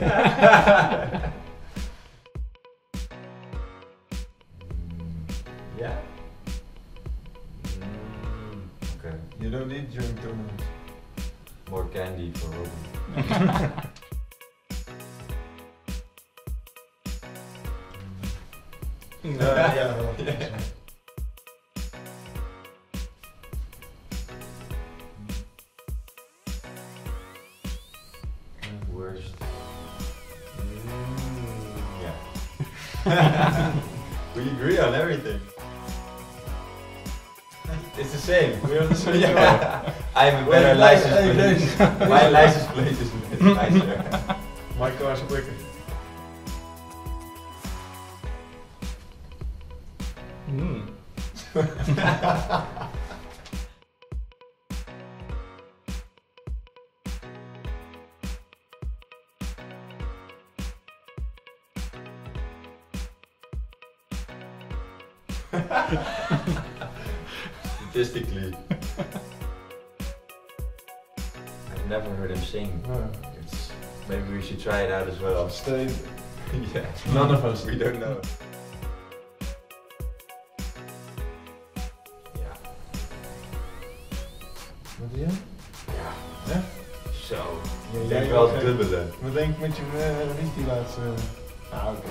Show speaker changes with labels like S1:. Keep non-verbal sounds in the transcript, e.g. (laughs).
S1: yeah. Mm, okay.
S2: You don't eat during tournament.
S1: More candy for Robin. (laughs)
S2: No, ja, wel.
S1: Worst. (laughs) we agree on everything. It's the same.
S2: We're on the same (laughs)
S1: yeah. I have a better license plate. (laughs) My license plate is nicer.
S2: My car's quicker.
S3: Mm.
S1: Statistically. I've never heard him sing.
S2: Oh,
S1: It's, maybe we should try it out as well.
S2: Stay. (laughs)
S1: yeah.
S2: None of us.
S1: We don't know. Ja.
S2: Wat doe je?
S1: Ja.
S2: Ja?
S1: Zo.
S2: Ja,
S1: Ik
S2: jij
S1: denk wel
S2: ook, hè?
S1: dubbele.
S2: Wat denk je met je uh, die laatste? Ah, oké.